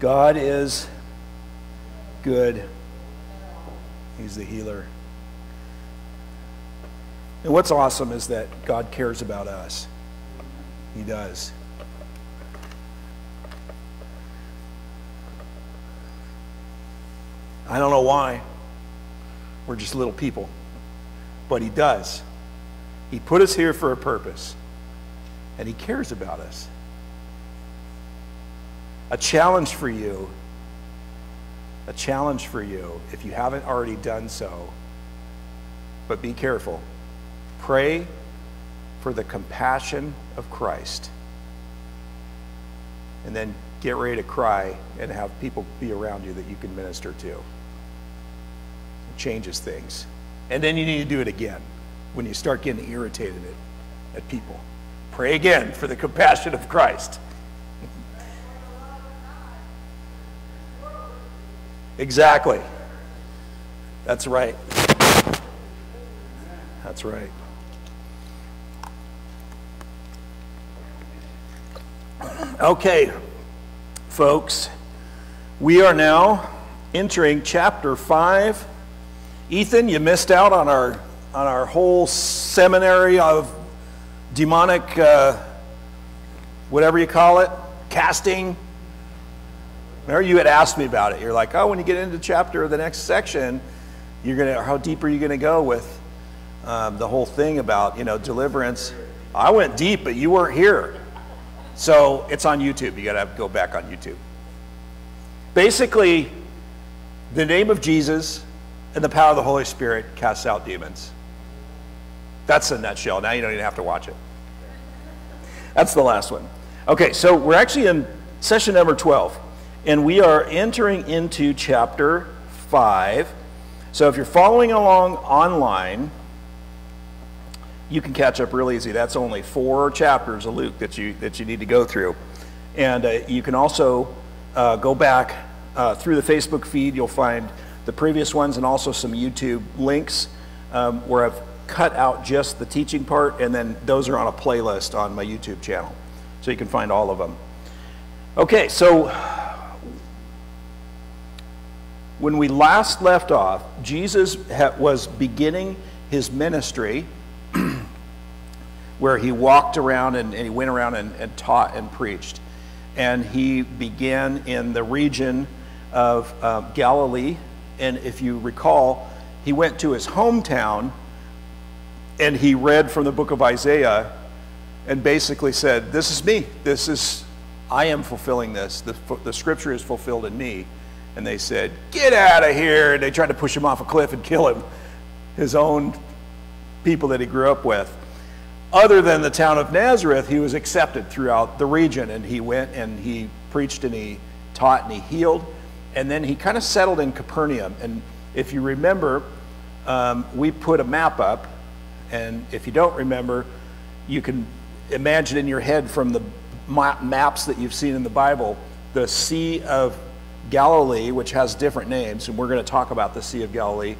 God is good. He's the healer. And what's awesome is that God cares about us. He does. I don't know why. We're just little people. But He does. He put us here for a purpose, and He cares about us. A challenge for you, a challenge for you, if you haven't already done so, but be careful. Pray for the compassion of Christ. And then get ready to cry and have people be around you that you can minister to. It changes things. And then you need to do it again when you start getting irritated at, people. Pray again for the compassion of Christ. Exactly. That's right. That's right. Okay, folks, we are now entering chapter 5. Ethan, you missed out on our, on our whole seminary of demonic, uh, whatever you call it, casting. Remember, you had asked me about it. You're like, oh, when you get into chapter of the next section, you're gonna, how deep are you to go with um, the whole thing about, you know, deliverance? I went deep, but you weren't here. So it's on YouTube. You got to go back on YouTube. Basically, the name of Jesus and the power of the Holy Spirit casts out demons. That's a nutshell. Now you don't even have to watch it. That's the last one. Okay, so we're actually in session number 12, and we are entering into chapter 5. So if you're following along online, you can catch up real easy. That's only four chapters of Luke that you, that you need to go through. And uh, you can also uh, go back uh, through the Facebook feed. You'll find the previous ones and also some YouTube links um, where I've cut out just the teaching part, and then those are on a playlist on my YouTube channel. So you can find all of them. Okay, so when we last left off, Jesus was beginning his ministry where he walked around and, and he went around and, and, taught and preached. And he began in the region of uh, Galilee. And if you recall, he went to his hometown and he read from the book of Isaiah and basically said, This is me. This is, I am fulfilling this. The, the scripture is fulfilled in me. And they said, Get out of here. And they tried to push him off a cliff and kill him, his own people that he grew up with other than the town of Nazareth, he was accepted throughout the region. And he went and he preached and he taught and he healed. And then he kind of settled in Capernaum. And if you remember, um, we put a map up. And if you don't remember, you can imagine in your head from the maps that you've seen in the Bible the Sea of Galilee, which has different names. And we're going to talk about the Sea of Galilee.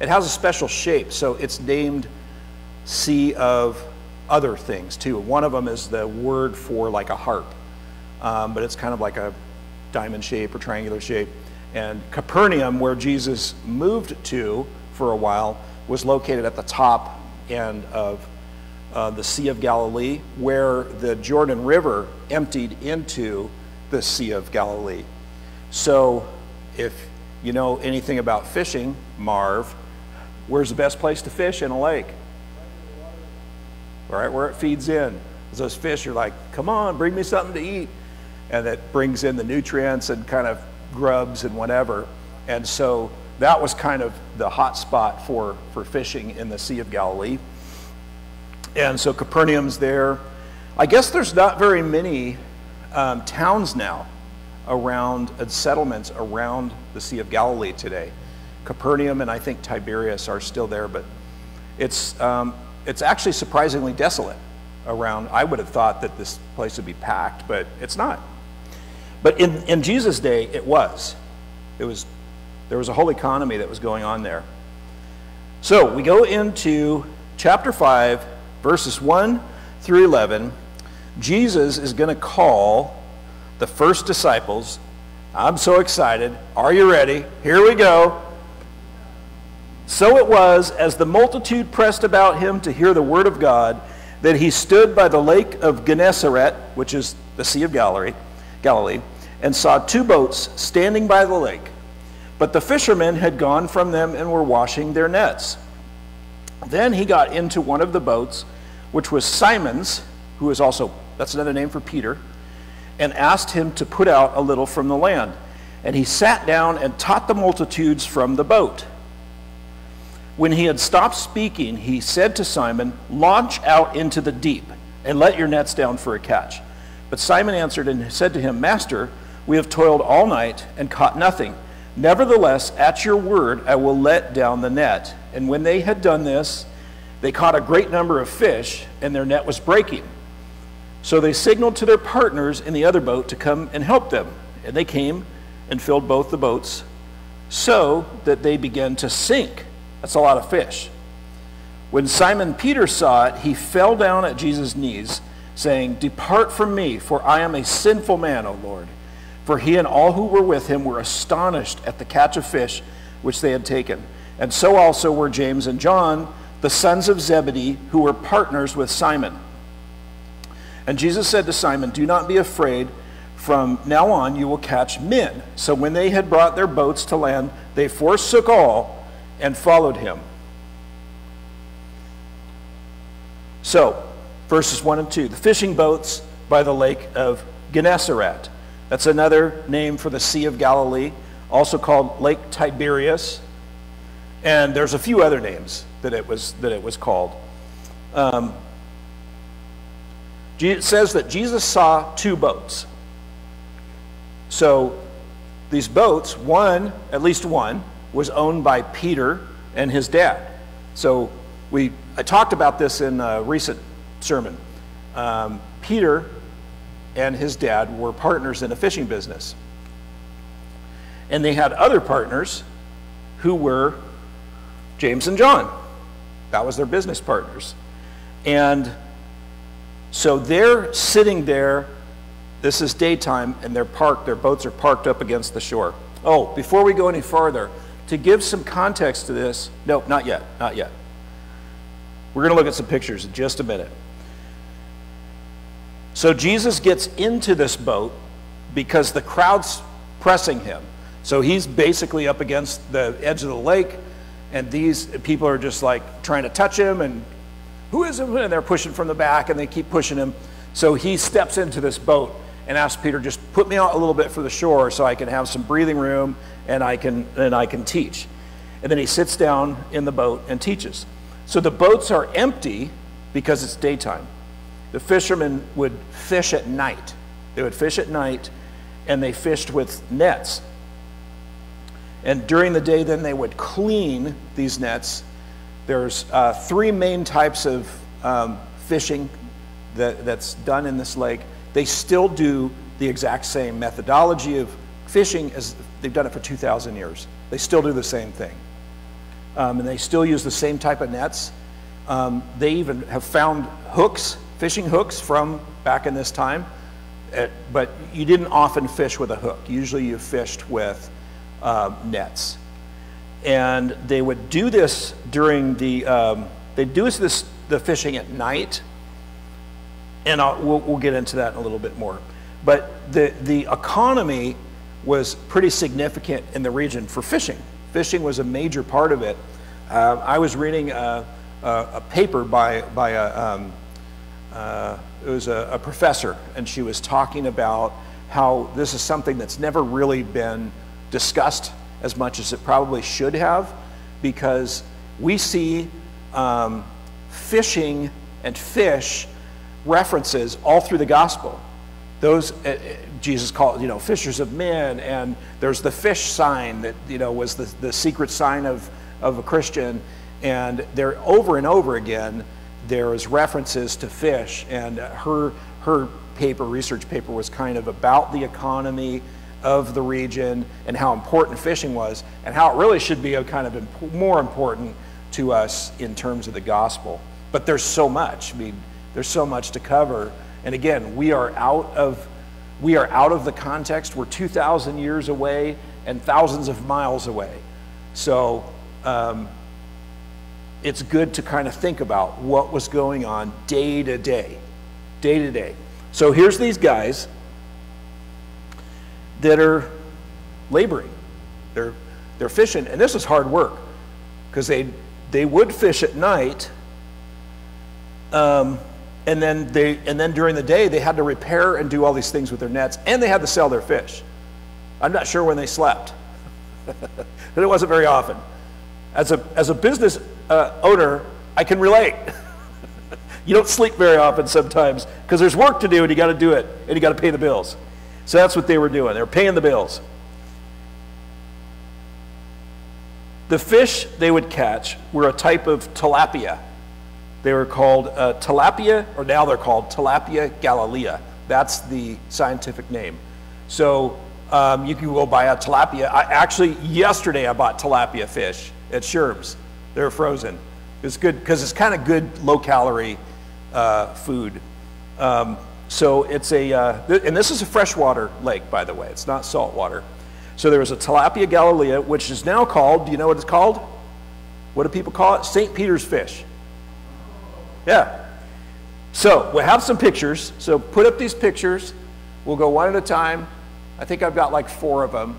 It has a special shape. So it's named sea of other things too. One of them is the word for like a harp, um, but it's kind of like a diamond shape or triangular shape. And Capernaum, where Jesus moved to for a while, was located at the top end of uh, the Sea of Galilee, where the Jordan River emptied into the Sea of Galilee. So, if you know anything about fishing, Marv, where's the best place to fish in a lake? right, where it feeds in. Those fish are like, come on, bring me something to eat. And it brings in the nutrients and kind of grubs and whatever. And so that was kind of the hot spot for, for fishing in the Sea of Galilee. And so Capernaum's there. I guess there's not very many um, towns now around and settlements around the Sea of Galilee today. Capernaum and I think Tiberias are still there, but it's um, it's actually surprisingly desolate around. I would have thought that this place would be packed, but it's not. But in, in Jesus' day, it was. It was. There was a whole economy that was going on there. So we go into chapter 5, verses 1 through 11. Jesus is going to call the first disciples I'm so excited. Are you ready? Here we go. So it was, as the multitude pressed about him to hear the word of God, that he stood by the lake of Gennesaret, which is the Sea of Galilee, Galilee, and saw two boats standing by the lake. But the fishermen had gone from them and were washing their nets. Then he got into one of the boats, which was Simon's, who is also, that's another name for Peter, and asked him to put out a little from the land. And he sat down and taught the multitudes from the boat. When he had stopped speaking, he said to Simon, Launch out into the deep and let your nets down for a catch. But Simon answered and said to him, Master, we have toiled all night and caught nothing. Nevertheless, at your word, I will let down the net. And when they had done this, they caught a great number of fish, and their net was breaking. So they signaled to their partners in the other boat to come and help them. And they came and filled both the boats so that they began to sink. That's a lot of fish. When Simon Peter saw it, he fell down at Jesus' knees, saying, Depart from me, for I am a sinful man, O Lord. For he and all who were with him were astonished at the catch of fish which they had taken. And so also were James and John, the sons of Zebedee, who were partners with Simon. And Jesus said to Simon, Do not be afraid. From now on you will catch men. So when they had brought their boats to land, they forsook all and followed him. So, verses 1 and 2 the fishing boats by the lake of Gennesaret. That's another name for the Sea of Galilee, also called Lake Tiberias. And there's a few other names that it was, that it was called. Um, it says that Jesus saw two boats. So these boats, one, at least one, was owned by Peter and his dad. So we, I talked about this in a recent sermon. Um, Peter and his dad were partners in a fishing business. And they had other partners who were James and John. That was their business partners. And so they're sitting there. This is daytime, and they're parked. Their boats are parked up against the shore. Oh, before we go any farther, to give some context to this, no, not yet, not yet. We're going to look at some pictures in just a minute. So Jesus gets into this boat because the crowd's pressing him. So he's basically up against the edge of the lake, and these people are just like trying to touch him, and who is it? And they're pushing from the back, and they keep pushing him. So he steps into this boat and asks Peter, just put me out a little bit for the shore so I can have some breathing room and I can, and I can teach. And then he sits down in the boat and teaches. So the boats are empty because it's daytime. The fishermen would fish at night. They would fish at night and they fished with nets. And during the day, then they would clean these nets. There's uh, three main types of um, fishing that, that's done in this lake. They still do the exact same methodology of fishing as they've done it for 2,000 years. They still do the same thing. Um, and they still use the same type of nets. Um, they even have found hooks, fishing hooks from back in this time. At, but you didn't often fish with a hook. Usually you fished with uh, nets. And they would do this during the, um, they do this, the fishing at night. And we'll, we'll get into that in a little bit more. But the, the economy was pretty significant in the region for fishing. Fishing was a major part of it. Uh, I was reading a, a, a, paper by, by a, um, uh, it was a, a professor, and she was talking about how this is something that's never really been discussed as much as it probably should have, because we see um, fishing and fish references all through the gospel those uh, Jesus called, you know, fishers of men, and there's the fish sign that, you know, was the, the secret sign of, of a Christian. And there, over and over again, there is references to fish, and her, her paper, research paper, was kind of about the economy of the region and how important fishing was, and how it really should be a kind of imp more important to us in terms of the gospel. But there's so much. I mean, there's so much to cover and again, we are out of we are out of the context. We're 2,000 years away and thousands of miles away. So um, it's good to kind of think about what was going on day to day, day to day. So here's these guys that are laboring. They're, they're fishing, and this is hard work because they, they would fish at night, um, and, then they, and then during the day they had to repair and do all these things with their nets, and they had to sell their fish. I'm not sure when they slept, but it wasn't very often. As a, as a business uh, owner, I can relate. you don't sleep very often sometimes because there's work to do and you got to do it and you got to pay the bills. So that's what they were doing. They were paying the bills. The fish they would catch were a type of tilapia. They were called uh, tilapia, or now they're called tilapia galilea. That's the scientific name. So um, you can go buy a tilapia. I, actually, yesterday I bought tilapia fish at Sherm's. They're frozen. It's good because it's kind of good low calorie uh, food. Um, so it's a, uh, th- and this is a freshwater lake, by the way. It's not salt water. So there was a tilapia galilea, which is now called, do you know what it's called? What do people call it? St. Peter's fish. Yeah. So we have some pictures. So put up these pictures. We'll go one at a time. I think I've got like four of them.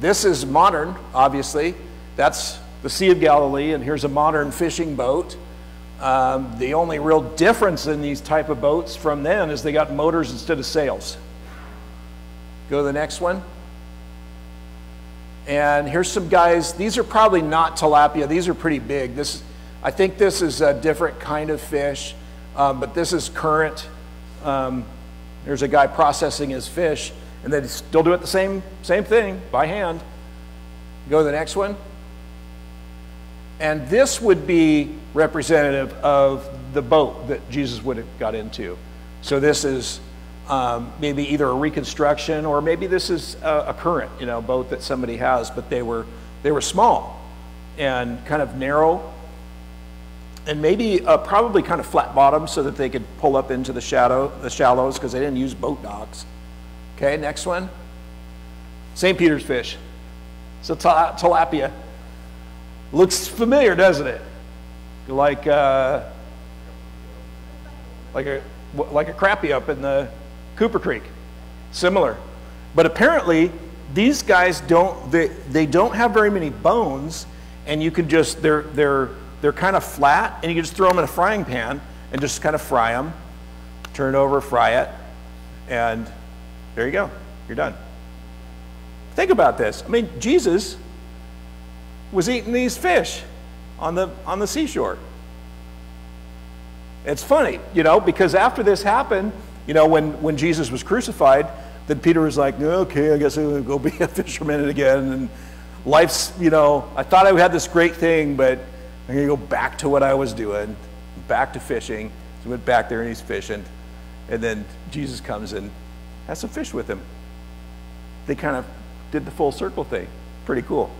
This is modern, obviously. That's the Sea of Galilee, and here's a modern fishing boat. Um, the only real difference in these type of boats from then is they got motors instead of sails. Go to the next one. And here's some guys. These are probably not tilapia. These are pretty big. This, I think this is a different kind of fish, um, but this is current. Um, there's a guy processing his fish, and they still do it the same, same thing by hand. Go to the next one. And this would be representative of the boat that Jesus would have got into. So this is um, maybe either a reconstruction or maybe this is a, a, current, you know, boat that somebody has, but they were they were small and kind of narrow, and maybe uh, probably kind of flat bottom so that they could pull up into the shadow the shallows because they didn't use boat docks. Okay, next one. St. Peter's fish. So tilapia. Looks familiar, doesn't it? Like uh, like a like a crappie up in the Cooper Creek. Similar. But apparently, these guys don't, they, they don't have very many bones, and you can just, they're, they're, they're kind of flat, and you can just throw them in a frying pan and just kind of fry them, turn it over, fry it, and there you go. You're done. Think about this. I mean, Jesus was eating these fish on the, on the seashore. It's funny, you know, because after this happened, you know, when, when Jesus was crucified, then Peter was like, okay, I guess I'm going to go be a fisherman again. And life's, you know, I thought I had this great thing, but I'm going to go back to what I was doing, back to fishing. So he went back there and he's fishing. And then Jesus comes and has some fish with him. They kind of did the full circle thing. Pretty cool.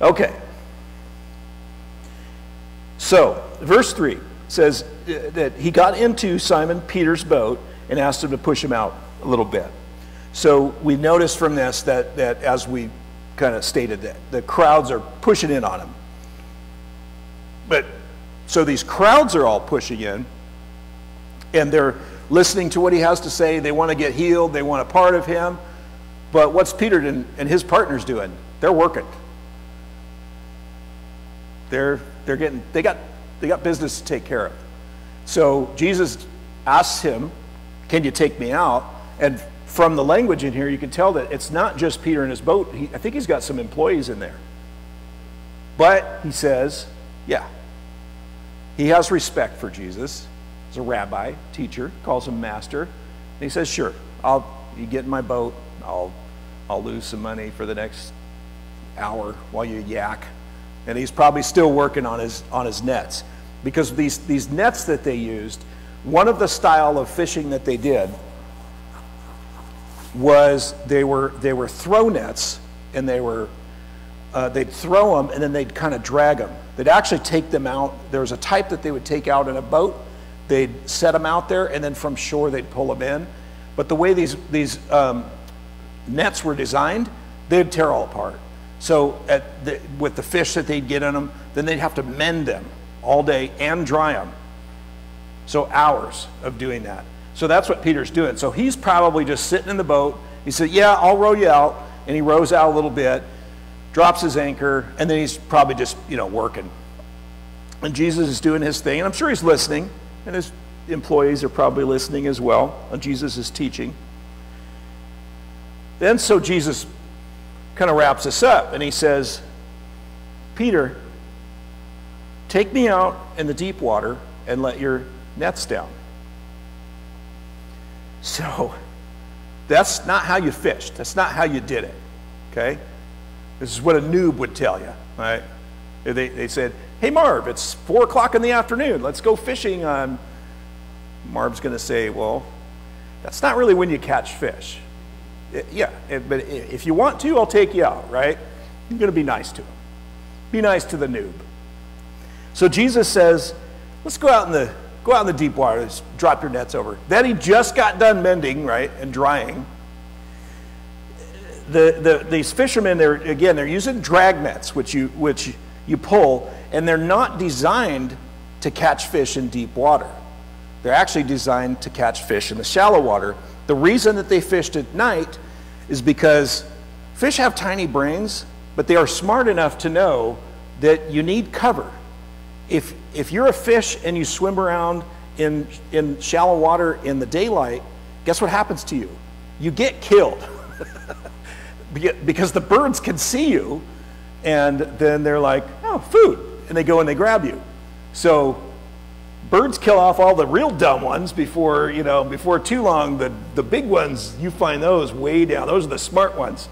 Okay. So, verse 3 says that he got into Simon Peter's boat and asked him to push him out a little bit. So we notice from this that, that as we kind of stated that the crowds are pushing in on him. But so these crowds are all pushing in and they're listening to what he has to say. They want to get healed, they want a part of him. But what's Peter and, and his partners doing? They're working. They're, they're getting, they got they got business to take care of. So Jesus asks him, Can you take me out? And from the language in here, you can tell that it's not just Peter and his boat. He, I think he's got some employees in there. But he says, Yeah. He has respect for Jesus. He's a rabbi, teacher, calls him master. And he says, Sure, I'll you get in my boat, I'll I'll lose some money for the next hour while you yak and he's probably still working on his, on his nets. Because these, these nets that they used, one of the style of fishing that they did was they were, they were throw nets, and they were, uh, they'd throw them and then they'd kind of drag them. They'd actually take them out. There was a type that they would take out in a boat, they'd set them out there, and then from shore they'd pull them in. But the way these, these um, nets were designed, they'd tear all apart. So the, with the fish that they'd get in them, then they'd have to mend them all day and dry them. So hours of doing that. So that's what Peter's doing. So he's probably just sitting in the boat. He said, Yeah, I'll row you out. And he rows out a little bit, drops his anchor, and then he's probably just, you know, working. And Jesus is doing his thing. And I'm sure he's listening. And his employees are probably listening as well. And Jesus is teaching. Then so Jesus kind of wraps us up and he says, Peter, take me out in the deep water and let your nets down. So that's not how you fished. That's not how you did it. Okay? This is what a noob would tell you. Right? They, they said, Hey Marv, it's four o'clock in the afternoon. Let's go fishing on. Marv's going to say, Well, that's not really when you catch fish. It, yeah, uh, but if you want to, I'll take you out, right? You're going to be nice to him. Be nice to the noob. So Jesus says, Let's go out in the Go out in the deep water, just drop your nets over. Then he just got done mending, right, and drying. The, the, these fishermen, they're, again, they're using drag nets, which you, which you pull, and they're not designed to catch fish in deep water. They're actually designed to catch fish in the shallow water. The reason that they fished at night is because fish have tiny brains, but they are smart enough to know that you need cover if, if you're a fish and you swim around in, in shallow water in the daylight, guess what happens to you? You get killed. because the birds can see you, and then they're like, oh, food. And they go and they grab you. So birds kill off all the real dumb ones before, you know, before too long. The, the big ones, you find those way down. Those are the smart ones.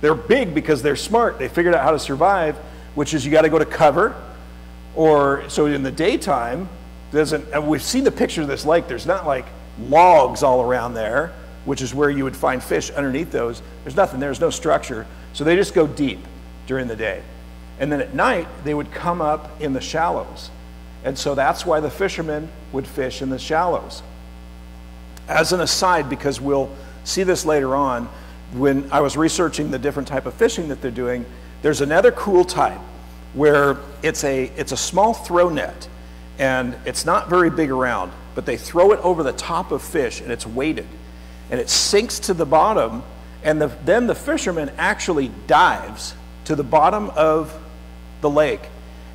They're big because they're smart. They figured out how to survive, which is you got to go to cover or so in the daytime, doesn't, and we've seen the picture of this lake, there's not like logs all around there, which is where you would find fish underneath those. There's nothing, there's no structure. So they just go deep during the day. And then at night, they would come up in the shallows. And so that's why the fishermen would fish in the shallows. As an aside, because we'll see this later on, when I was researching the different type of fishing that they're doing, there's another cool type where it's a, it's a small throw net and it's not very big around, but they throw it over the top of fish and it's weighted and it sinks to the bottom and the, then the fisherman actually dives to the bottom of the lake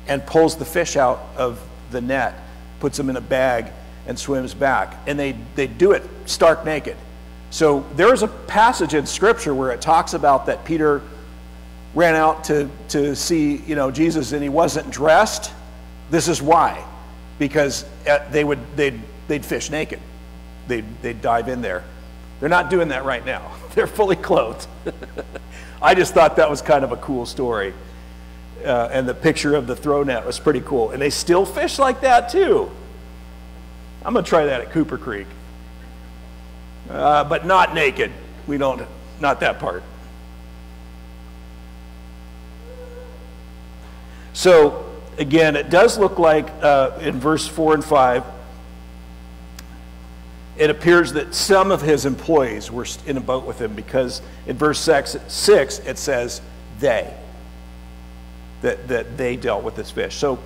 and pulls the fish out of the net, puts them in a bag, and swims back. And they, they do it stark naked. So there's a passage in Scripture where it talks about that Peter ran out to, to see you know, Jesus and he wasn't dressed, this is why. Because uh, they would, they'd, they'd fish naked. They'd, they'd dive in there. They're not doing that right now. They're fully clothed. I just thought that was kind of a cool story. Uh, and the picture of the throw net was pretty cool. And they still fish like that too. I'm going to try that at Cooper Creek. Uh, but not naked. We don't, not that part. So, again, it does look like uh, in verse 4 and 5, it appears that some of his employees were in a boat with him because in verse 6, six it says they, that, that they dealt with this fish. So,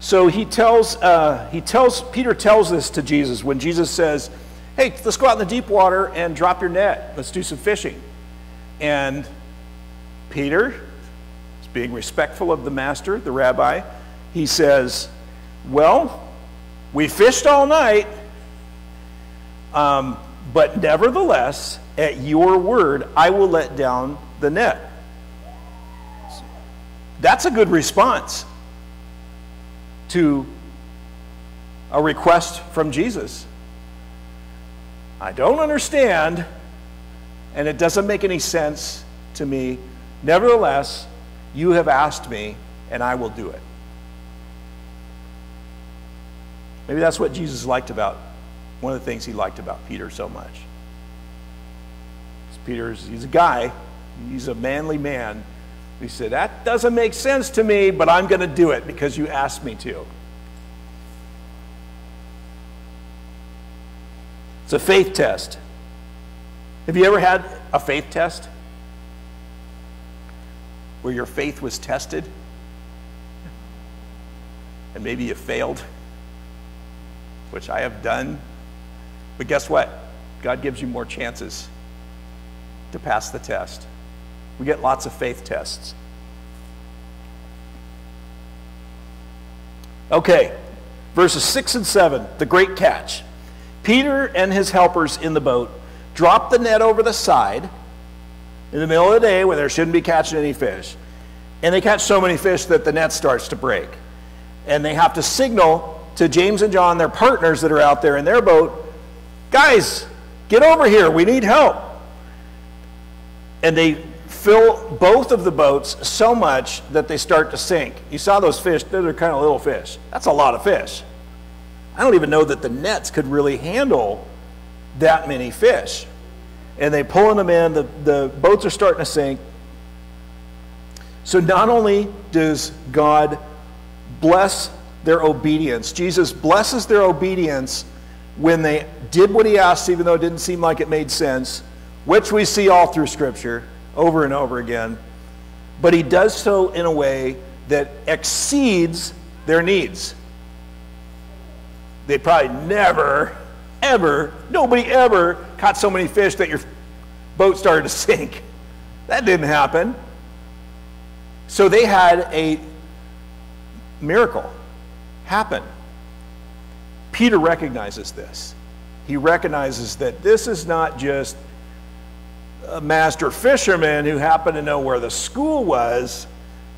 so he tells, uh, he tells, Peter tells this to Jesus when Jesus says, hey, let's go out in the deep water and drop your net. Let's do some fishing. And Peter is being respectful of the master, the rabbi, he says, Well, we fished all night, um, but nevertheless, at your word, I will let down the net. That's a good response to a request from Jesus. I don't understand, and it doesn't make any sense to me. Nevertheless, you have asked me, and I will do it. Maybe that's what Jesus liked about, one of the things he liked about Peter so much. Peter's, he's a guy, he's a manly man. He said, That doesn't make sense to me, but I'm going to do it because you asked me to. It's a faith test. Have you ever had a faith test? Where your faith was tested? And maybe you failed? Which I have done. But guess what? God gives you more chances to pass the test. We get lots of faith tests. Okay, verses 6 and 7, the great catch. Peter and his helpers in the boat drop the net over the side in the middle of the day when there shouldn't be catching any fish. And they catch so many fish that the net starts to break. And they have to signal to James and John, their partners that are out there in their boat, guys, get over here, we need help. And they fill both of the boats so much that they start to sink. You saw those fish, they're kind of little fish. That's a lot of fish. I don't even know that the nets could really handle that many fish. And they pulling them in, the, the boats are starting to sink. So not only does God bless their obedience, Jesus blesses their obedience when they did what he asked, even though it didn't seem like it made sense, which we see all through Scripture over and over again. But he does so in a way that exceeds their needs. They probably never, ever, nobody ever caught so many fish that your boat started to sink. That didn't happen. So they had a miracle happen. Peter recognizes this. He recognizes that this is not just master fisherman who happened to know where the school was.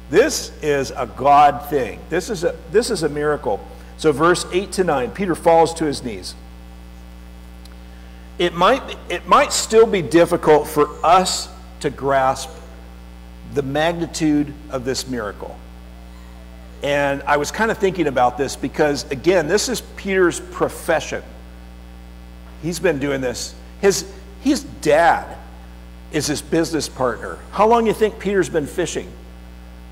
This is a God thing. This is a, this is a miracle. So, verse 8 to 9, Peter falls to his knees. It might, it might still be difficult for us to grasp the magnitude of this miracle. And I was kind of thinking about this because, again, this is Peter's profession. He's been doing this. His, his dad is his business partner. How long do you think Peter's been fishing?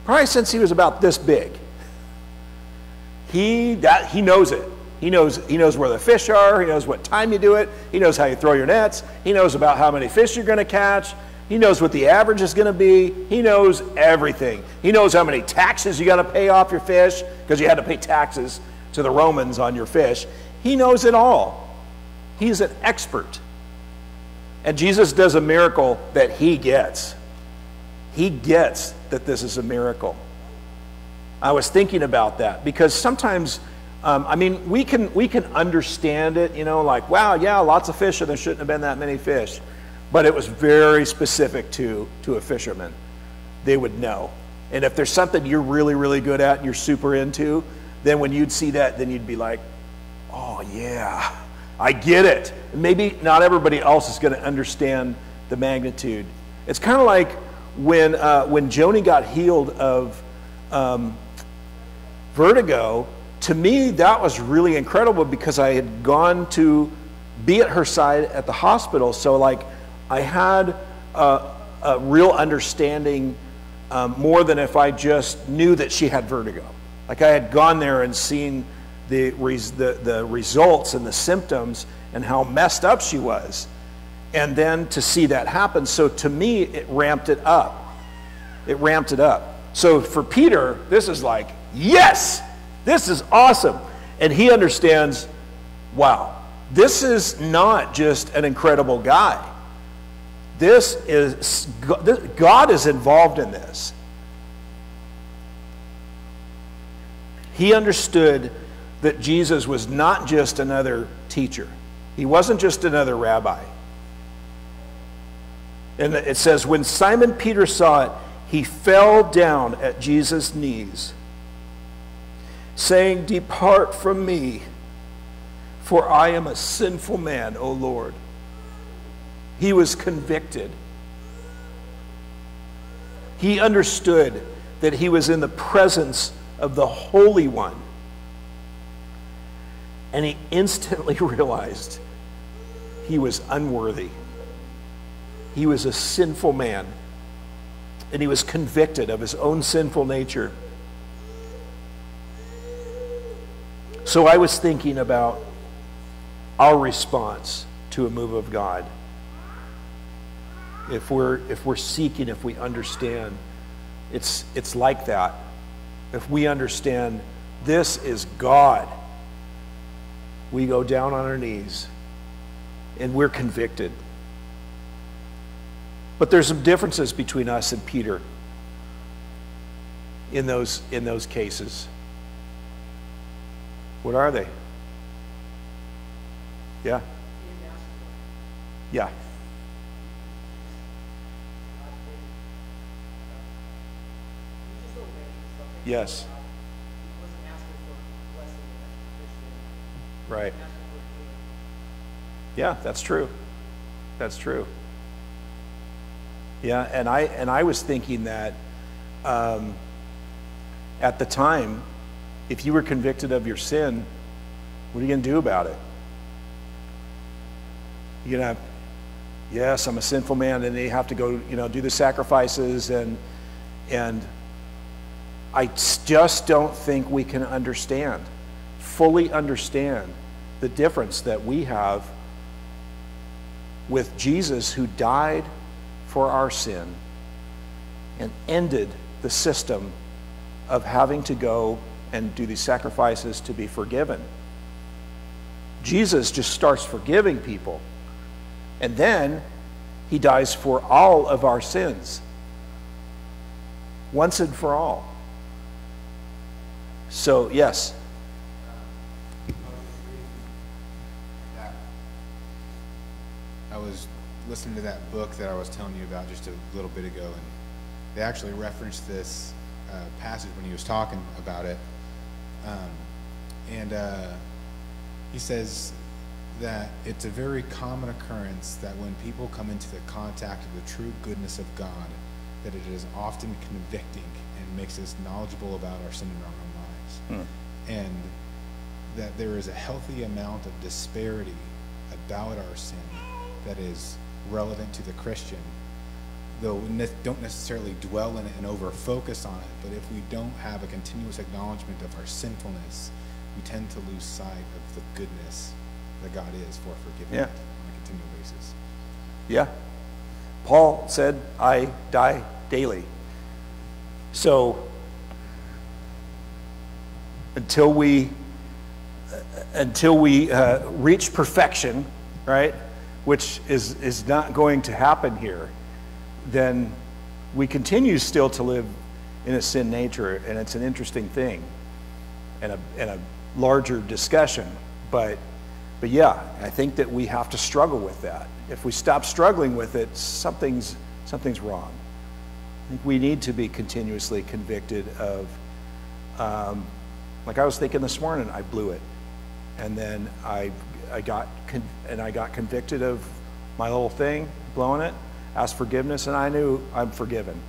Probably since he was about this big. He, that, he knows it. He knows, he knows where the fish are. He knows what time you do it. He knows how you throw your nets. He knows about how many fish you're going to catch. He knows what the average is going to be. He knows everything. He knows how many taxes you got to pay off your fish because you had to pay taxes to the Romans on your fish. He knows it all. He's an expert. And Jesus does a miracle that he gets. He gets that this is a miracle. I was thinking about that because sometimes, um, I mean, we can, we can understand it, you know, like, wow, yeah, lots of fish and there shouldn't have been that many fish. But it was very specific to, to a fisherman. They would know. And if there's something you're really, really good at and you're super into, then when you'd see that, then you'd be like, oh, yeah, I get it. Maybe not everybody else is going to understand the magnitude. It's kind of like when, uh, when Joni got healed of um, vertigo. To me, that was really incredible because I had gone to be at her side at the hospital. So, like, I had a, a real understanding um, more than if I just knew that she had vertigo. Like, I had gone there and seen the, res- the, the results and the symptoms and how messed up she was. And then to see that happen. So to me, it ramped it up. It ramped it up. So for Peter, this is like, yes, this is awesome. And he understands, wow, this is not just an incredible guy. This is, God is involved in this. He understood that Jesus was not just another teacher, he wasn't just another rabbi. And it says, when Simon Peter saw it, he fell down at Jesus' knees, saying, Depart from me, for I am a sinful man, O Lord. He was convicted. He understood that he was in the presence of the Holy One and he instantly realized he was unworthy. He was a sinful man. And he was convicted of his own sinful nature. So I was thinking about our response to a move of God. If we're, if we're seeking, if we understand, it's, it's like that. If we understand this is God, we go down on our knees and we're convicted. But there's some differences between us and Peter in those, in those cases. What are they? Yeah? Yeah. Yes. Right. Yeah, that's true. That's true. Yeah, and I and I was thinking that um, at the time, if you were convicted of your sin, what are you going to do about it? You're going to, yes, I'm a sinful man, and they have to go, you know, do the sacrifices, and and I just don't think we can understand, fully understand the difference that we have with Jesus who died for our sin and ended the system of having to go and do these sacrifices to be forgiven. Jesus just starts forgiving people. And then he dies for all of our sins, once and for all. So, yes. I was listening to that book that I was telling you about just a little bit ago, and they actually referenced this uh, passage when he was talking about it. Um, and uh, he says that it's a very common occurrence that when people come into the contact of the true goodness of God, that it is often convicting and makes us knowledgeable about our sin in our own lives. Hmm. And that there is a healthy amount of disparity about our sin that is relevant to the Christian though we don't necessarily dwell in it and over focus on it, but if we don't have a continuous acknowledgement of our sinfulness, we tend to lose sight of the goodness that God is for forgiving yeah. on a continual basis. Yeah. Paul said, I die daily. So until we until we uh, reach perfection, right, which is is not going to happen here then we continue still to live in a sin nature, and it's an interesting thing and a, and a larger discussion. But, but yeah, I think that we have to struggle with that. If we stop struggling with it, something's, something's wrong. I think we need to be continuously convicted of, um, like I was thinking this morning, I blew it. And then I, I, got and I got convicted of my little thing, blowing it asked forgiveness, and I knew I'm forgiven.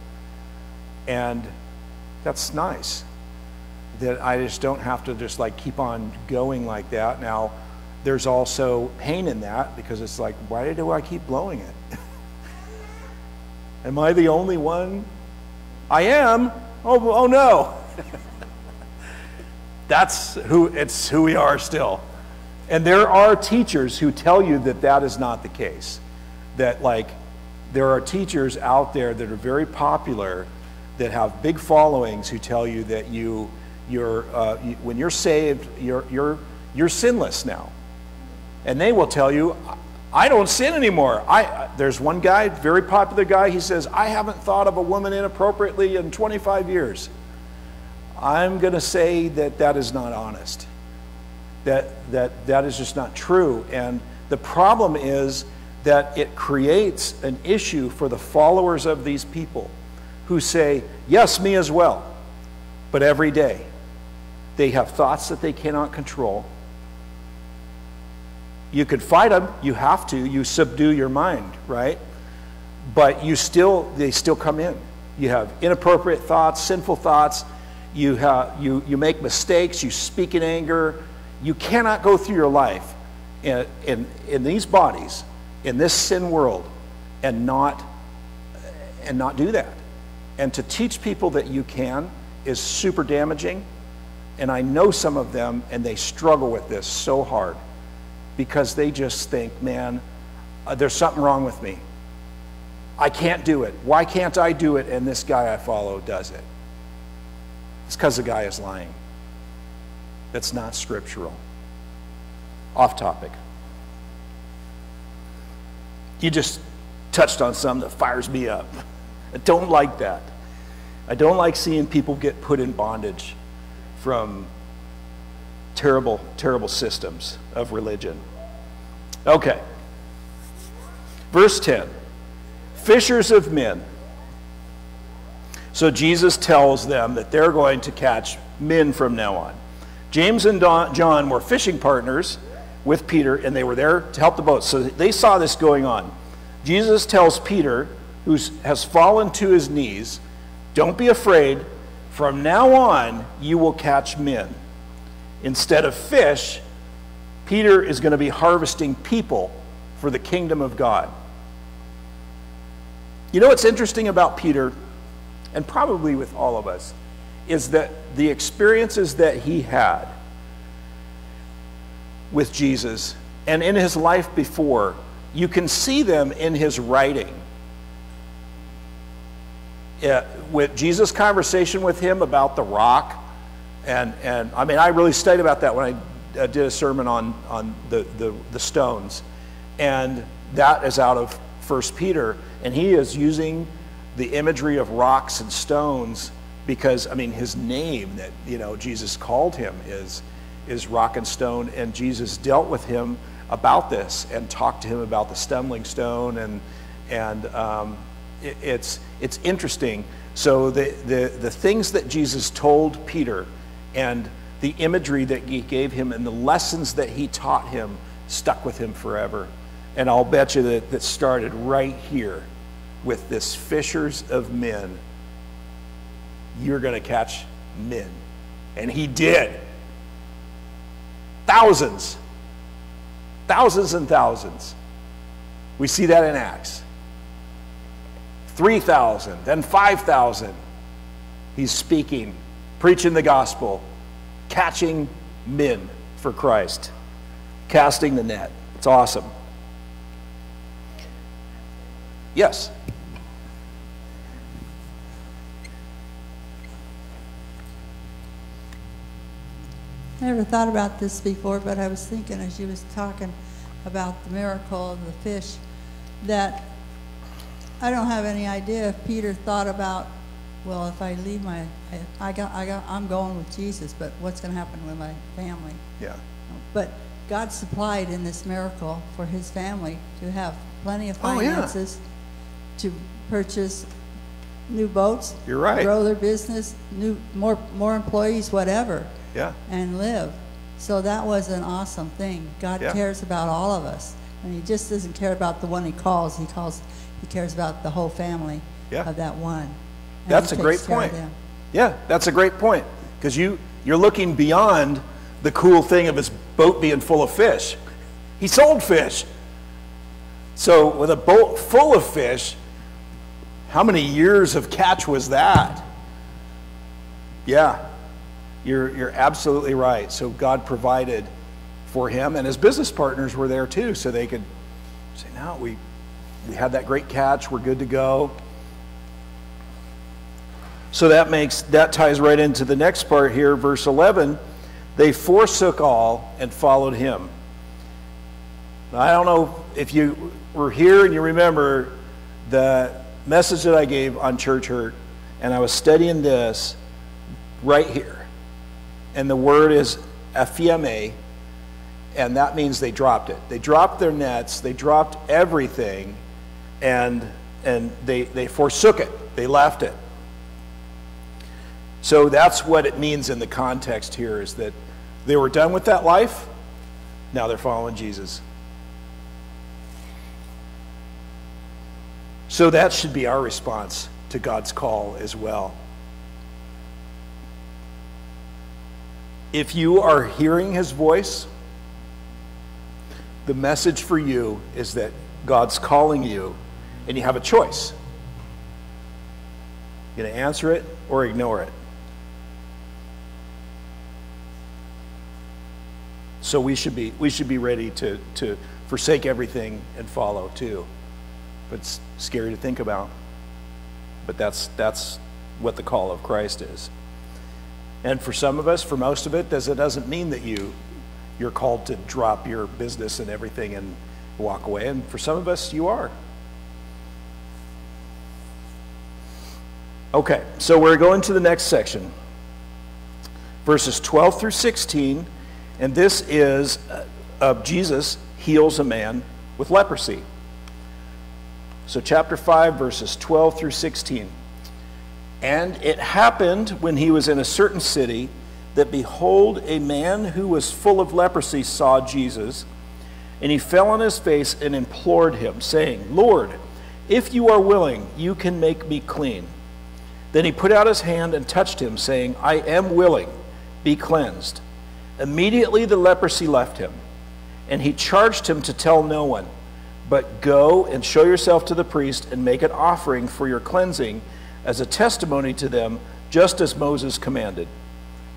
And that's nice that I just don't have to just like keep on going like that. Now, there's also pain in that because it's like, why do I keep blowing it? am I the only one? I am. Oh, oh no. That's who it's who we are still. And there are teachers who tell you that that is not the case. That like there are teachers out there that are very popular that have big followings who tell you that you, you're, uh, you, when you're saved, you're, you're, you're sinless now. And they will tell you, I don't sin anymore. I, there's one guy, very popular guy, he says, I haven't thought of a woman inappropriately in 25 years. I'm going to say that that is not honest. That, that, that is just not true. And the problem is, that it creates an issue for the followers of these people who say, Yes, me as well. But every day, they have thoughts that they cannot control. You could fight them, you have to, you subdue your mind, right? But you still, they still come in. You have inappropriate thoughts, sinful thoughts, you, have, you, you make mistakes, you speak in anger. You cannot go through your life in, in, in these bodies in this sin world and not and not do that. And to teach people that you can is super damaging. And I know some of them and they struggle with this so hard. because they just think, man, uh, there's something wrong with me. I can't do it. Why can't I do it? And this guy I follow does it. It's because the guy is lying. That's not scriptural. Off topic. You just touched on something that fires me up. I don't like that. I don't like seeing people get put in bondage from terrible, terrible systems of religion. Okay. Verse 10 Fishers of men. So Jesus tells them that they're going to catch men from now on. James and John were fishing partners with Peter, and they were there to help the boat. So they saw this going on. Jesus tells Peter, who has fallen to his knees, Don't be afraid. From now on, you will catch men. Instead of fish, Peter is going to be harvesting people for the kingdom of God. You know what's interesting about Peter, and probably with all of us, is that the experiences that he had with Jesus and in his life before, you can see them in his writing. With Jesus' conversation with him about the rock, and, and I mean, I really studied about that when I did a sermon on, on the, the, the stones. And that is out of First Peter, and he is using the imagery of rocks and stones because I mean his name that you know Jesus called him is is rock and stone, and Jesus dealt with him about this and talked to him about the stumbling stone, and and um, it, it's it's interesting. So the, the the things that Jesus told Peter, and the imagery that he gave him, and the lessons that he taught him, stuck with him forever. And I'll bet you that that started right here with this fishers of men. You're going to catch men. And he did. Thousands. Thousands and thousands. We see that in Acts. 3,000, then 5,000. He's speaking, preaching the gospel, catching men for Christ, casting the net. It's awesome. Yes. I never thought about this before, but I was thinking as you was talking about the miracle of the fish that I don't have any idea if Peter thought about, well, if I leave my, I, I got, I got, I'm going with Jesus, but what's going to happen with my family? Yeah. But God supplied in this miracle for his family to have plenty of Oh, yeah. finances to purchase new boats. You're right. Grow their business, new, more, more employees, whatever Yeah. and live. So that was an awesome thing. God Yeah. cares about all of us. And he just doesn't care about the one he calls. He calls he cares about the whole family Yeah. of that one. And That's a great takes care of point. Yeah, that's a great point. Because you, you're looking beyond the cool thing of his boat being full of fish. He sold fish. So, with a boat full of fish, how many years of catch was that? Yeah, you're, you're absolutely right. So, God provided for him, and his business partners were there too, so they could say, No, we, we had that great catch, we're good to go. So that makes that ties right into the next part here, verse 11. They forsook all and followed him. Now, I don't know if you were here and you remember the message that I gave on church hurt, and I was studying this right here. And the word is aphiemi, and that means they dropped it. They dropped their nets, they dropped everything, and and they, they forsook it. They left it. So that's what it means in the context here is that they were done with that life. Now they're following Jesus. So that should be our response to God's call as well. If you are hearing his voice, the message for you is that God's calling you and you have a choice. You're going to answer it or ignore it. So we should be, we should be ready to, to forsake everything and follow too. But it's scary to think about. But that's, that's what the call of Christ is. And for some of us, for most of it, does it doesn't mean that you you're called to drop your business and everything and walk away. And for some of us, you are. Okay, so we're going to the next section, verses 12 through 16, and this is uh, of Jesus heals a man with leprosy. So, chapter 5, verses 12 through 16. And it happened when he was in a certain city that behold, a man who was full of leprosy saw Jesus, and he fell on his face and implored him, saying, Lord, if you are willing, you can make me clean. Then he put out his hand and touched him, saying, I am willing, be cleansed. Immediately the leprosy left him, and he charged him to tell no one, but go and show yourself to the priest and make an offering for your cleansing as a testimony to them, just as Moses commanded.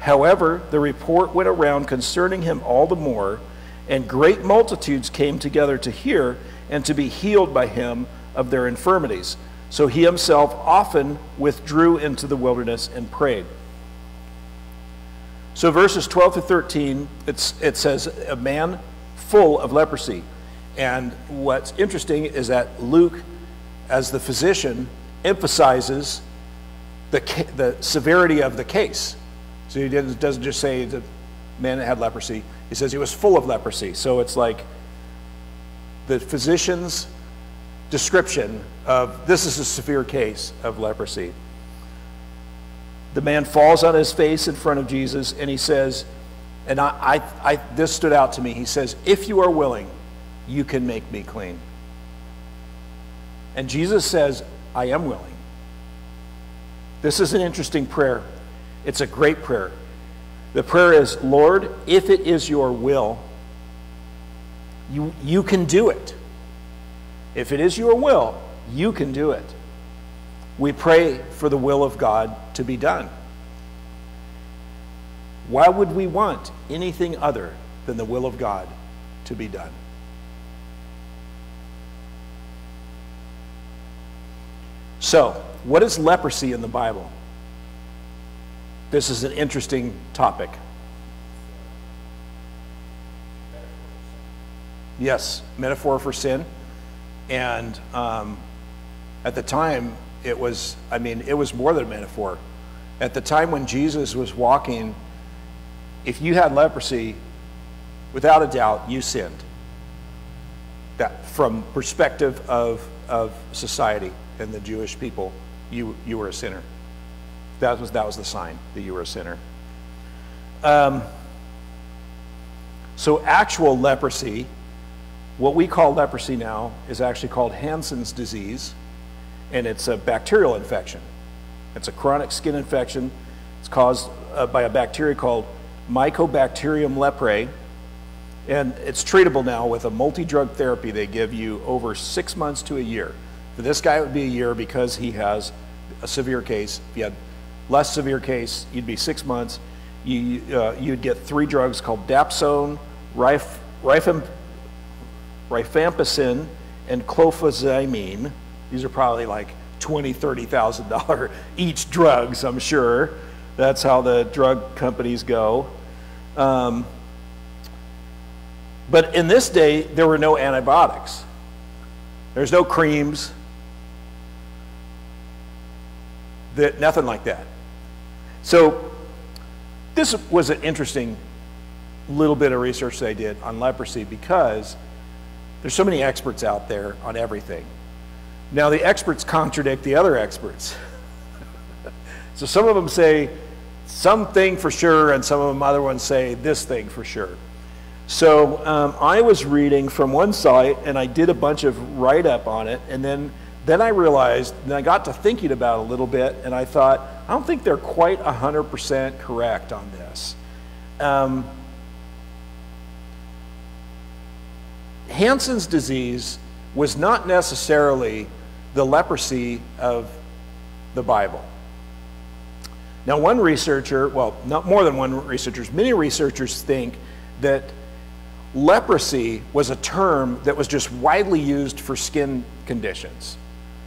However, the report went around concerning him all the more, and great multitudes came together to hear and to be healed by him of their infirmities. So he himself often withdrew into the wilderness and prayed. So, verses 12 to 13, it says, A man full of leprosy. And what's interesting is that Luke, as the physician, emphasizes the, the severity of the case. So he doesn't just say the man had leprosy, he says he was full of leprosy. So it's like the physician's description of this is a severe case of leprosy. The man falls on his face in front of Jesus and he says, and I, I, I, this stood out to me. He says, If you are willing, you can make me clean. And Jesus says, I am willing. This is an interesting prayer. It's a great prayer. The prayer is, Lord, if it is your will, you, you can do it. If it is your will, you can do it. We pray for the will of God to be done. Why would we want anything other than the will of God to be done? So, what is leprosy in the Bible? This is an interesting topic. Yes, metaphor for sin. And um, at the time, it was, I mean, it was more than a metaphor. At the time when Jesus was walking, if you had leprosy, without a doubt, you sinned. That from perspective of, of society and the Jewish people, you, you were a sinner. That was, that was the sign that you were a sinner. Um, so, actual leprosy, what we call leprosy now, is actually called Hansen's disease, and it's a bacterial infection. It's a chronic skin infection. It's caused uh, by a bacteria called Mycobacterium leprae, and it's treatable now with a multi drug therapy they give you over six months to a year. For this guy, it would be a year because he has a severe case. If you had less severe case, you'd be six months. You, uh, you'd get three drugs called dapsone, rif, rifam, rifampicin, and clofazimine. These are probably like twenty, thirty thousand dollar each drugs. I'm sure that's how the drug companies go. Um, but in this day, there were no antibiotics. There's no creams. That nothing like that. So this was an interesting little bit of research they did on leprosy because there's so many experts out there on everything. Now the experts contradict the other experts. so some of them say something for sure, and some of them other ones say this thing for sure. So um, I was reading from one site, and I did a bunch of write up on it, and then then I realized, and I got to thinking about it a little bit, and I thought, I don't think they're quite 100% correct on this. Um, Hansen's disease was not necessarily the leprosy of the Bible. Now, one researcher, well, not more than one researcher, many researchers think that leprosy was a term that was just widely used for skin conditions.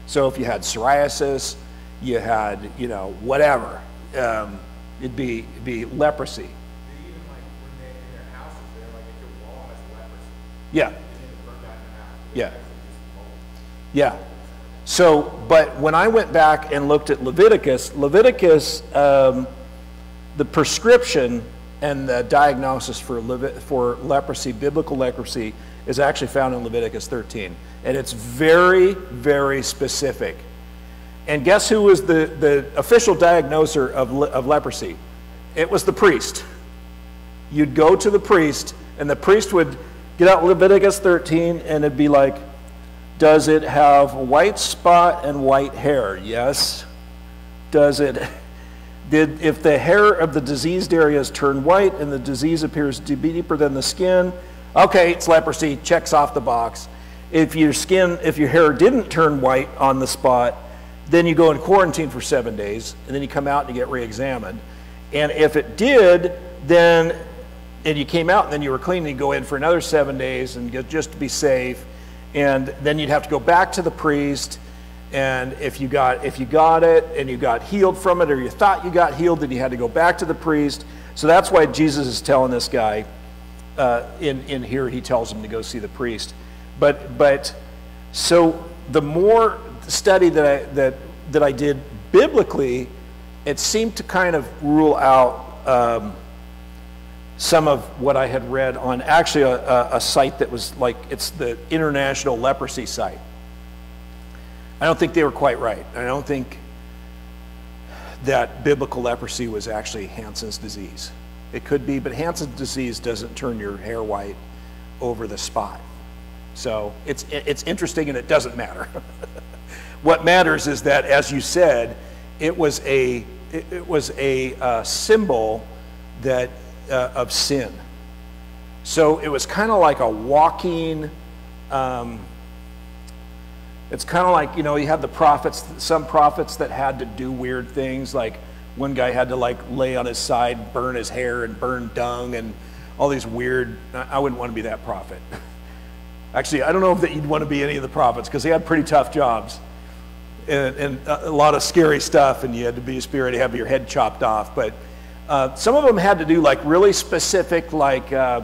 So if you had psoriasis, you had, you know, whatever, um, it'd, be, it'd be leprosy. They even like when they in their houses, they're like if your wall has leprosy, Yeah, they need to burn that in the house. Yeah. It's actually just mold. yeah. So, but when I went back and looked at Leviticus, Leviticus, um, the prescription and the diagnosis for, for leprosy, biblical leprosy, is actually found in Leviticus 13. And it's very, very specific. And guess who was the, the official diagnoser of, of leprosy? It was the priest. You'd go to the priest, and the priest would get out Leviticus 13, and it'd be like, Does it have white spot and white hair? Yes. Does it, did, if the hair of the diseased areas turn white and the disease appears to be deeper than the skin, okay, it's leprosy, checks off the box. If your skin, if your hair didn't turn white on the spot, then you go in quarantine for seven days, and then you come out and you get re-examined. And if it did, then, and you came out and then you were clean, you go in for another seven days and get, just to be safe. And then you'd have to go back to the priest, and if you got if you got it and you got healed from it, or you thought you got healed, then you had to go back to the priest. So that's why Jesus is telling this guy uh, in in here. He tells him to go see the priest. But but so the more study that I that that I did biblically, it seemed to kind of rule out. Um, some of what I had read on actually a, a, a site that was like it's the International Leprosy Site. I don't think they were quite right. I don't think that biblical leprosy was actually Hansen's disease. It could be, but Hansen's disease doesn't turn your hair white over the spot. So it's, it's interesting and it doesn't matter. what matters is that, as you said, it was a, it, was a uh, symbol that, uh, of sin. So it was kind of like a walking, um, it's kind of like, you know, you have the prophets, some prophets that had to do weird things, like one guy had to like lay on his side, burn his hair and burn dung and all these weird, I wouldn't want to be that prophet. Actually, I don't know that you'd want to be any of the prophets because they had pretty tough jobs and, and a a lot of scary stuff and you had to be a spirit to have your head chopped off. But uh, some of them had to do like really specific like uh,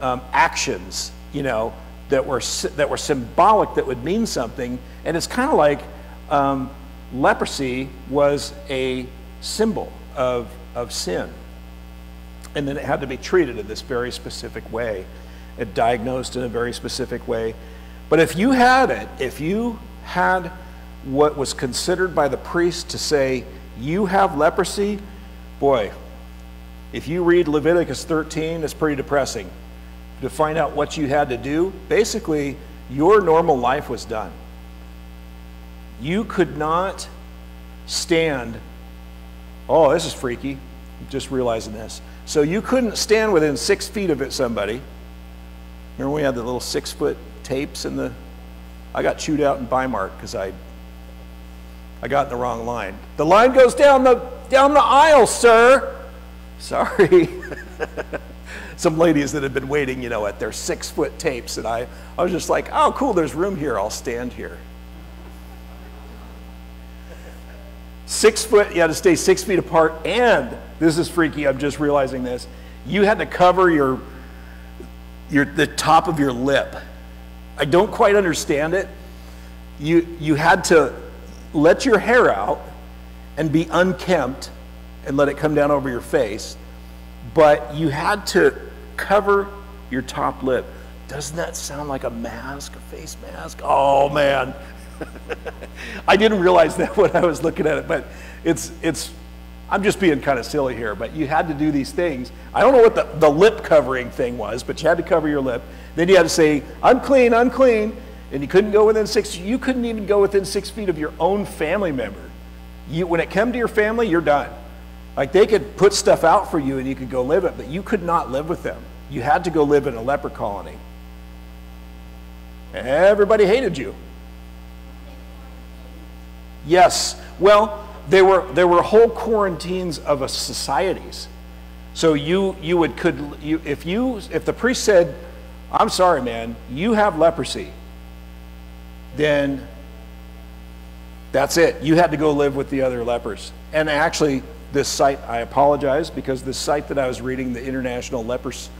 um, actions, you know, that were, that were symbolic that would mean something. And it's kind of like um, leprosy was a symbol of, of sin. And then it had to be treated in this very specific way, it diagnosed in a very specific way. But if you had it, if you had what was considered by the priest to say, you have leprosy, boy, if you read Leviticus 13, it's pretty depressing to find out what you had to do. Basically, your normal life was done. You could not stand. Oh, this is freaky. Just realizing this. So you couldn't stand within six feet of it, somebody. Remember we had the little six foot tapes in the. I got chewed out in Bi-Mart because I. I got in the wrong line. The line goes down the down the aisle, sir. Sorry. Some ladies that had been waiting, you know, at their six foot tapes, and I, I was just like, oh, cool, there's room here. I'll stand here. Six foot, you had to stay six feet apart, and this is freaky. I'm just realizing this. You had to cover your, your the top of your lip. I don't quite understand it. You you had to let your hair out and be unkempt and let it come down over your face, but you had to cover your top lip. Doesn't that sound like a mask, a face mask? Oh man. I didn't realize that when I was looking at it, but it's it's I'm just being kind of silly here, but you had to do these things. I don't know what the, the lip covering thing was, but you had to cover your lip. Then you had to say, unclean, unclean, and you couldn't go within six, you couldn't even go within six feet of your own family member. You, when it came to your family, you're done. Like they could put stuff out for you and you could go live it, but you could not live with them. You had to go live in a leper colony. Everybody hated you. Yes. Well, there were there were whole quarantines of a societies. So you you would could you if you if the priest said, I'm sorry, man, you have leprosy, then that's it. You had to go live with the other lepers. And actually, this site, I apologize because this site that I was reading, the International Lepers,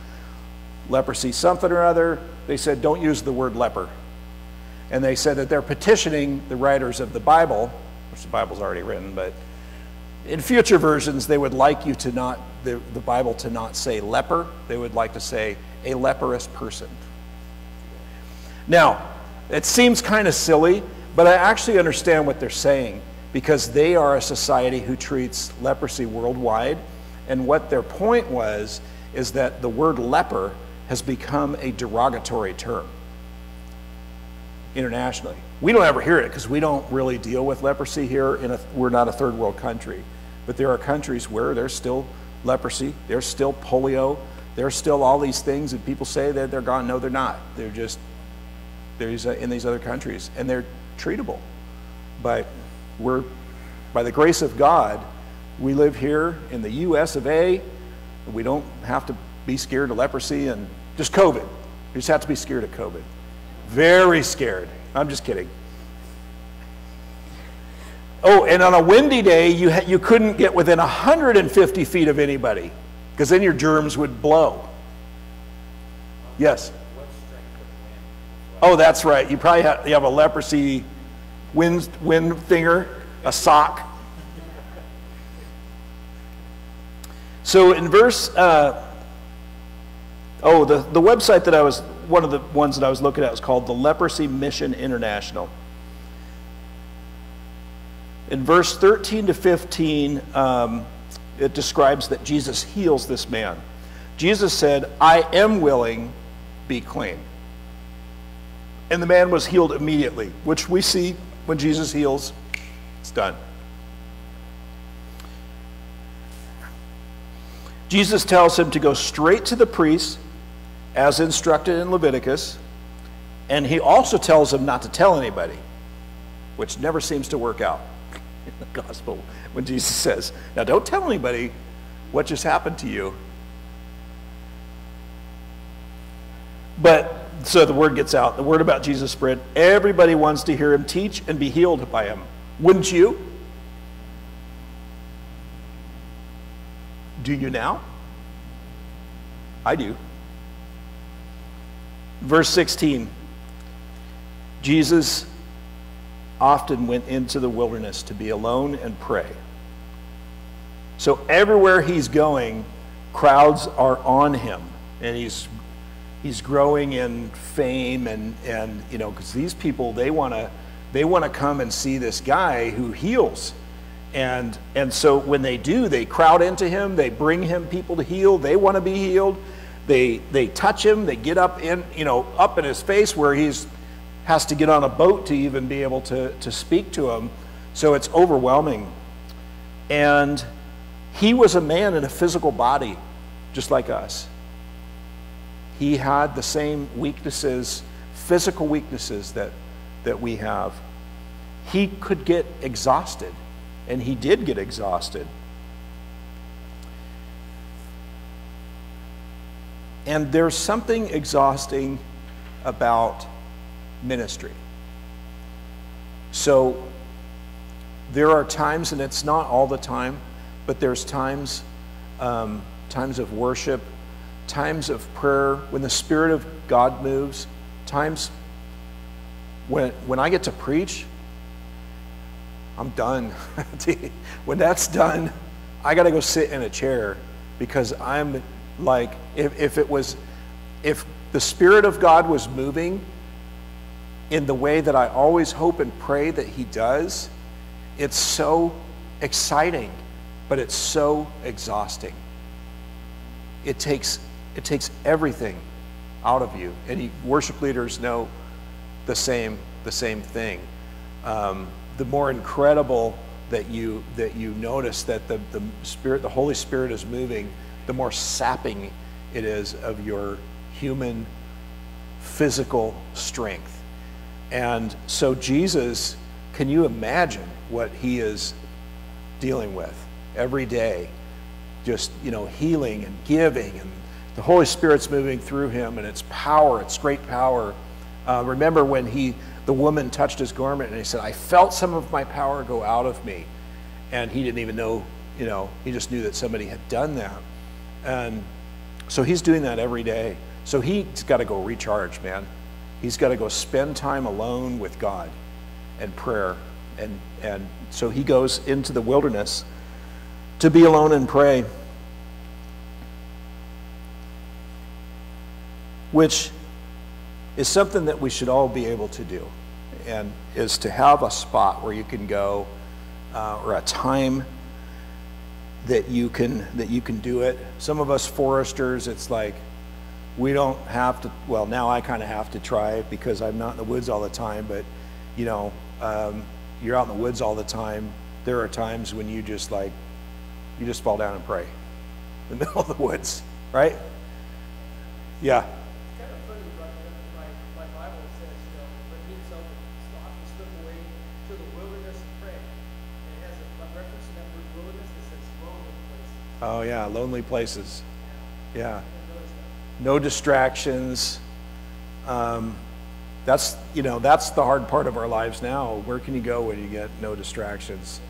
Leprosy something or other, they said don't use the word leper. And they said that they're petitioning the writers of the Bible, which the Bible's already written, but in future versions, they would like you to not, the, the Bible to not say leper. They would like to say a leprous person. Now, it seems kind of silly, but I actually understand what they're saying because they are a society who treats leprosy worldwide. And what their point was is that the word leper has become a derogatory term internationally. We don't ever hear it because we don't really deal with leprosy here. In a, we're not a third world country. But there are countries where there's still leprosy, there's still polio, there's still all these things, and people say that they're gone. No, they're not. They're just there's in these other countries, and they're treatable. But we're, by the grace of God, we live here in the U.S. of A. We don't have to be scared of leprosy and just COVID. We just have to be scared of COVID. Very scared. I'm just kidding. Oh, and on a windy day, you, you couldn't get within 150 feet of anybody because then your germs would blow. Yes? Oh, that's right. You probably have, you have a leprosy wind, wind thinger, a sock. So in verse, uh, oh, the, the website that I was, one of the ones that I was looking at was called the Leprosy Mission International in verse 13 to 15, um, it describes that Jesus heals this man. Jesus said, I am willing, be clean. And the man was healed immediately, which we see when Jesus heals, it's done. Jesus tells him to go straight to the priest, as instructed in Leviticus, and he also tells them not to tell anybody, which never seems to work out in the gospel when Jesus says, Now don't tell anybody what just happened to you. But so the word gets out, the word about Jesus spread. Everybody wants to hear him teach and be healed by him. Wouldn't you? Do you now? I do. Verse 16 Jesus often went into the wilderness to be alone and pray. So everywhere he's going, crowds are on him, and he's he's growing in fame and and you know because these people they want to they want to come and see this guy who heals. And and so when they do they crowd into him they bring him people to heal they want to be healed they they touch him they get up in you know up in his face where he's has to get on a boat to even be able to, to speak to him. So it's overwhelming. And he was a man in a physical body, just like us. He had the same weaknesses, physical weaknesses that, that we have. He could get exhausted, and he did get exhausted. And there's something exhausting about ministry. So there are times, and it's not all the time, but there's times, um, times of worship, times of prayer, when the Spirit of God moves, times when, when I get to preach, I'm done. when that's done, I got to go sit in a chair because I'm like, if, if it was, if the Spirit of God was moving in the way that I always hope and pray that He does, it's so exciting, but it's so exhausting. It takes, it takes everything out of you. And worship leaders know the same, the same thing. Um, the more incredible that you, that you notice that the, the Spirit, the Holy Spirit is moving, the more sapping it is of your human physical strength. And so, Jesus, can you imagine what he is dealing with every day? Just, you know, healing and giving and the Holy Spirit's moving through him, and it's power. It's great power. Uh, remember when he, the woman touched his garment, and he said, "I felt some of my power go out of me," and he didn't even know. You know, he just knew that somebody had done that, and so he's doing that every day. So he's got to go recharge, man. He's got to go spend time alone with God and prayer. And, and so he goes into the wilderness to be alone and pray, which is something that we should all be able to do, and is to have a spot where you can go uh, or a time that you can that you can do it. Some of us foresters, it's like we don't have to. Well, now I kind of have to try because I'm not in the woods all the time. But you know, um, you're out in the woods all the time. There are times when you just like you just fall down and pray in the middle of the woods, right? Yeah. It's kind of funny, but my, my Bible says, you know, when he himself stop and slip away to the wilderness and pray. And it has a, a reference to that word wilderness that says lonely places. Oh yeah, lonely places. Yeah. No distractions. Um, that's you know that's the hard part of our lives now. Where can you go when you get no distractions?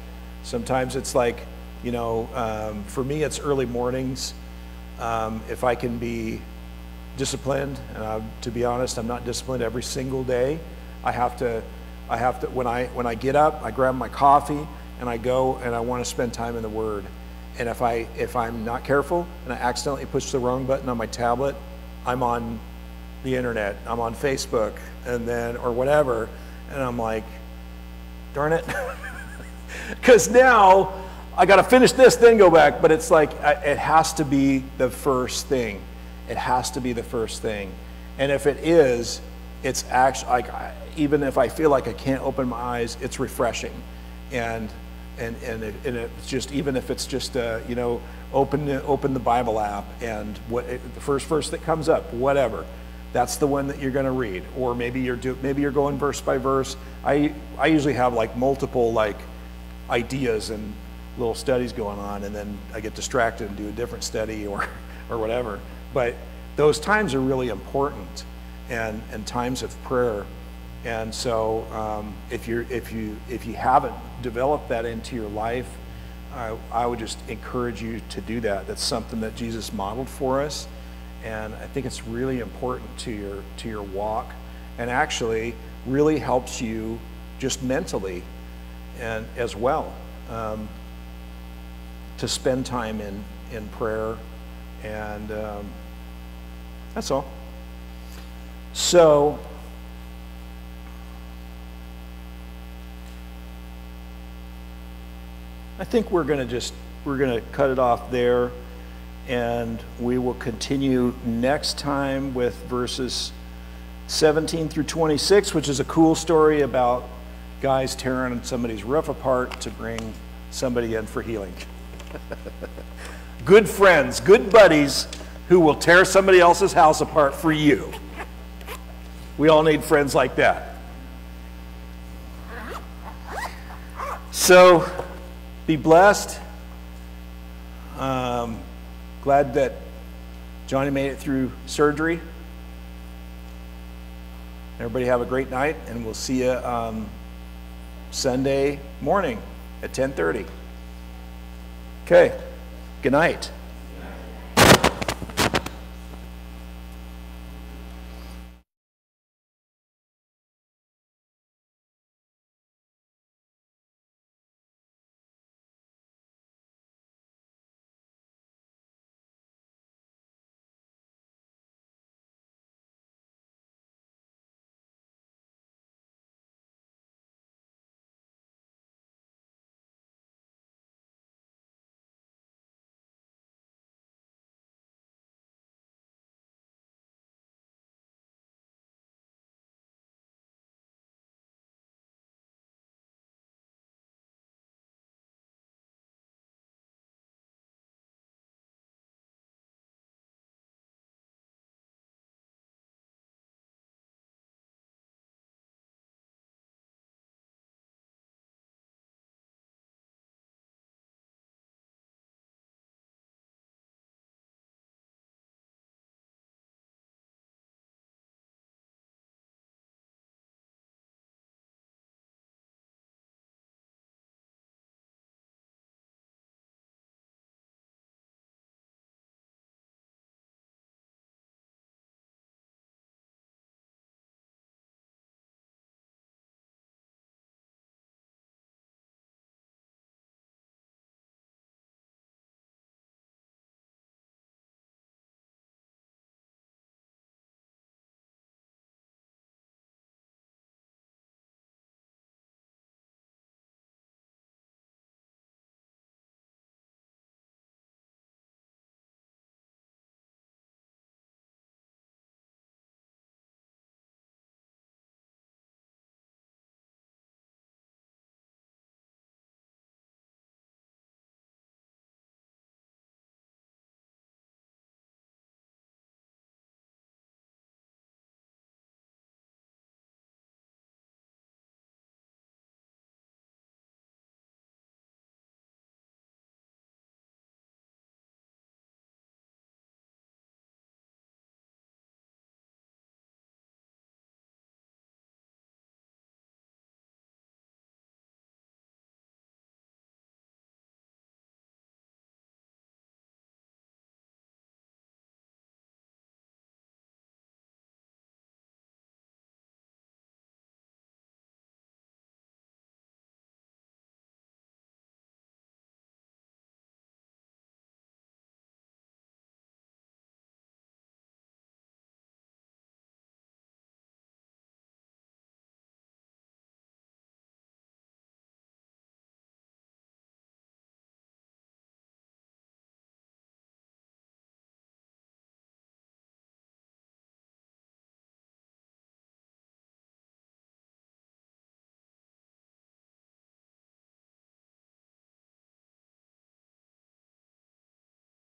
Sometimes it's like you know, um, for me it's early mornings. Um, if I can be disciplined, and I, to be honest, I'm not disciplined every single day. I have to, I have to when I when I get up, I grab my coffee and I go and I want to spend time in the Word. And if I if I'm not careful and I accidentally push the wrong button on my tablet, I'm on the internet, I'm on Facebook, and then or whatever, and I'm like, darn it, because now I got to finish this, then go back. But it's like it has to be the first thing. It has to be the first thing, and if it is, it's actually like even if I feel like I can't open my eyes, it's refreshing, and and and, it, and it's just even if it's just uh, you know open open the Bible app and what the first verse that comes up, whatever. That's the one that you're going to read, or maybe you're do, maybe you're going verse by verse. I I usually have like multiple like ideas and little studies going on, and then I get distracted and do a different study or or whatever. But those times are really important, and and times of prayer. And so, um, if you're if you if you haven't developed that into your life, I, I would just encourage you to do that. That's something that Jesus modeled for us, and I think it's really important to your to your walk, and actually really helps you just mentally, and as well, um, to spend time in in prayer, and um, that's all. So. I think we're going to just we're going to cut it off there and we will continue next time with verses 17 through 26 which is a cool story about guys tearing somebody's roof apart to bring somebody in for healing. Good friends good buddies who will tear somebody else's house apart for you. We all need friends like that. So be blessed. Um, glad that Johnny made it through surgery. Everybody have a great night, and we'll see you um, Sunday morning at 10:30. Okay. Good night.